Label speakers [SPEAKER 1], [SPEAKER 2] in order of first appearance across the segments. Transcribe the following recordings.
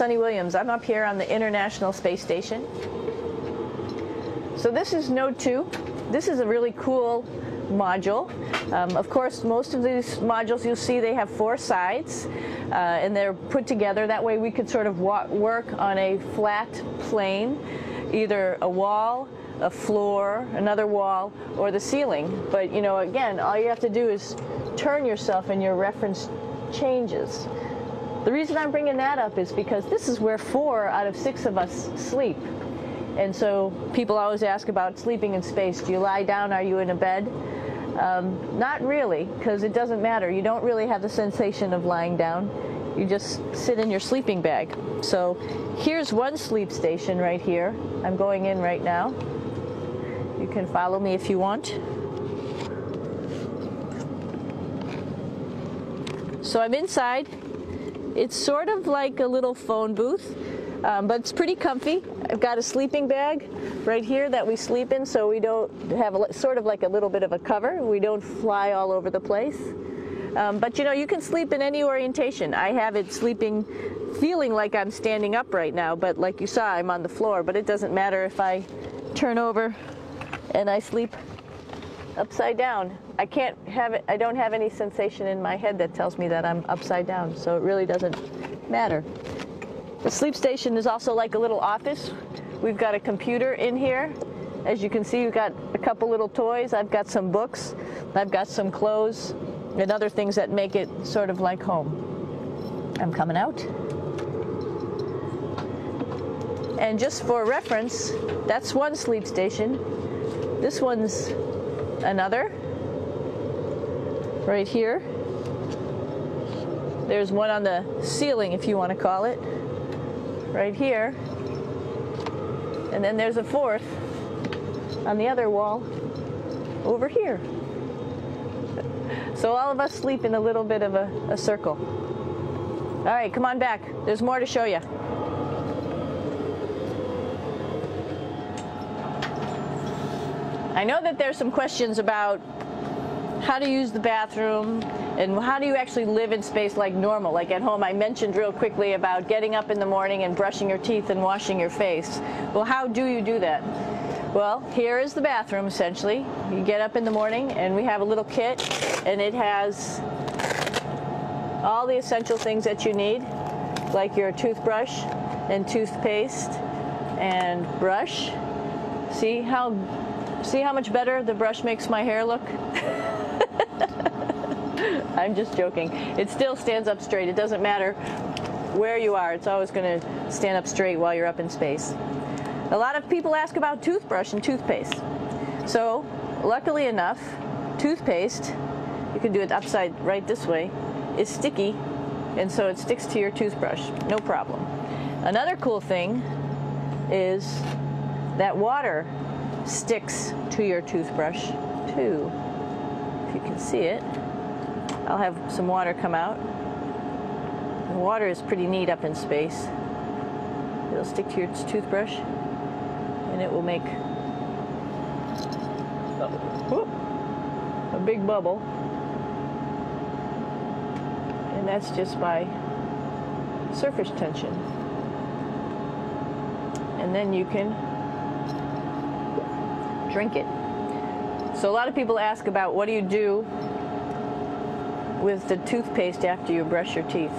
[SPEAKER 1] Suni Williams. I'm up here on the International Space Station. So this is Node 2. This is a really cool module. Um, of course, most of these modules you'll see they have four sides uh, and they're put together. That way we could sort of work on a flat plane, either a wall, a floor, another wall, or the ceiling. But you know, again, all you have to do is turn yourself and your reference changes. The reason I'm bringing that up is because this is where four out of six of us sleep. And so people always ask about sleeping in space. Do you lie down? Are you in a bed? Um, not really, because it doesn't matter. You don't really have the sensation of lying down. You just sit in your sleeping bag. So here's one sleep station right here. I'm going in right now. You can follow me if you want. So I'm inside. It's sort of like a little phone booth, um, but it's pretty comfy. I've got a sleeping bag right here that we sleep in so we don't have a, sort of like a little bit of a cover. We don't fly all over the place. Um, but you know, you can sleep in any orientation. I have it sleeping, feeling like I'm standing up right now, but like you saw, I'm on the floor. But it doesn't matter if I turn over and I sleep upside down. I can't have it, I don't have any sensation in my head that tells me that I'm upside down, so it really doesn't matter. The sleep station is also like a little office. We've got a computer in here. As you can see, we've got a couple little toys. I've got some books. I've got some clothes and other things that make it sort of like home. I'm coming out. And just for reference, that's one sleep station. This one's another right here. There's one on the ceiling, if you want to call it, right here. And then there's a fourth on the other wall over here. So all of us sleep in a little bit of a, a circle. All right, come on back. There's more to show you. I know that there's some questions about how to use the bathroom and how do you actually live in space like normal, like at home. I mentioned real quickly about getting up in the morning and brushing your teeth and washing your face. Well, how do you do that? Well, here is the bathroom essentially. You get up in the morning and we have a little kit and it has all the essential things that you need, like your toothbrush and toothpaste and brush. See how See how much better the brush makes my hair look? I'm just joking. It still stands up straight. It doesn't matter where you are. It's always going to stand up straight while you're up in space. A lot of people ask about toothbrush and toothpaste. So, luckily enough, toothpaste, you can do it upside right this way, is sticky, and so it sticks to your toothbrush. No problem. Another cool thing is that water sticks to your toothbrush too. If you can see it, I'll have some water come out. The water is pretty neat up in space. It'll stick to your toothbrush and it will make whoop, a big bubble. And that's just by surface tension. And then you can drink it. So a lot of people ask about what do you do with the toothpaste after you brush your teeth.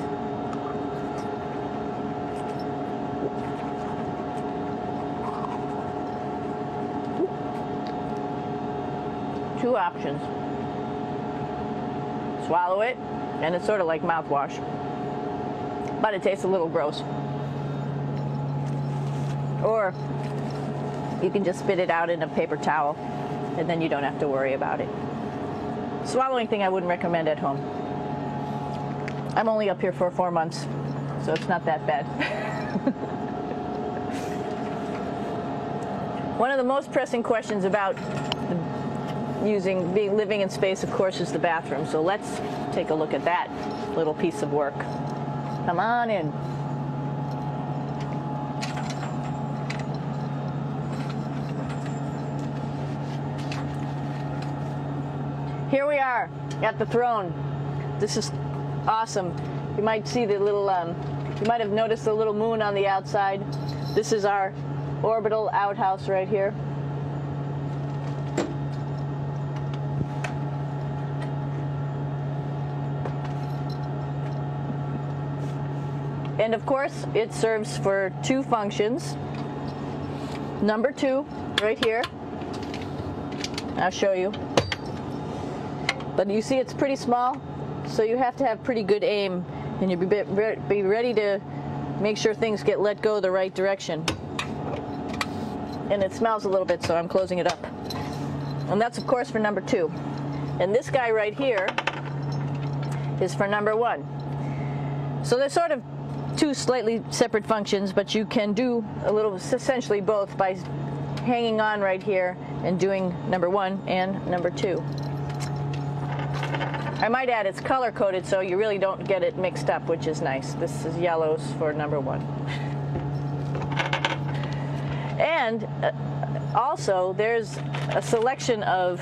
[SPEAKER 1] Two options. Swallow it, and it's sort of like mouthwash, but it tastes a little gross. Or you can just spit it out in a paper towel and then you don't have to worry about it. Swallowing thing I wouldn't recommend at home. I'm only up here for four months, so it's not that bad. One of the most pressing questions about using being living in space, of course, is the bathroom. So let's take a look at that little piece of work. Come on in. Here we are at the throne. This is awesome. You might see the little um, You might have noticed the little moon on the outside. This is our orbital outhouse right here. And of course, it serves for two functions. Number two, right here. I'll show you. But you see it's pretty small, so you have to have pretty good aim and you be, be ready to make sure things get let go the right direction. And it smells a little bit, so I'm closing it up. And that's, of course, for number two. And this guy right here is for number one. So they're sort of two slightly separate functions, but you can do a little, essentially both by hanging on right here and doing number one and number two. I might add it's color coded so you really don't get it mixed up, which is nice. This is yellows for number one. And uh, also, there's a selection of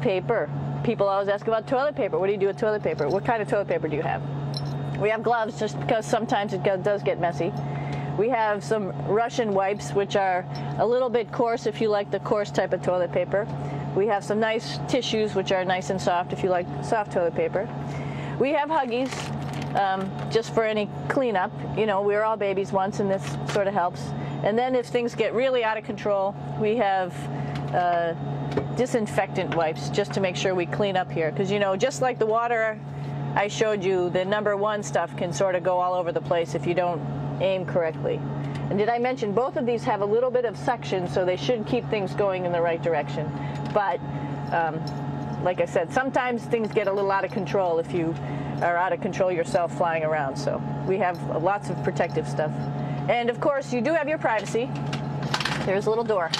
[SPEAKER 1] paper. People always ask about toilet paper. What do you do with toilet paper? What kind of toilet paper do you have? We have gloves just because sometimes it does get messy. We have some Russian wipes, which are a little bit coarse if you like the coarse type of toilet paper. We have some nice tissues, which are nice and soft if you like soft toilet paper. We have Huggies, um, just for any cleanup. You know, we were all babies once, and this sort of helps. And then if things get really out of control, we have uh, disinfectant wipes just to make sure we clean up here. Because, you know, just like the water I showed you, the number one stuff can sort of go all over the place if you don't aim correctly. And did I mention both of these have a little bit of suction, so they should keep things going in the right direction. But um, like I said, sometimes things get a little out of control if you are out of control yourself flying around. So we have lots of protective stuff. And of course, you do have your privacy. There's a little door.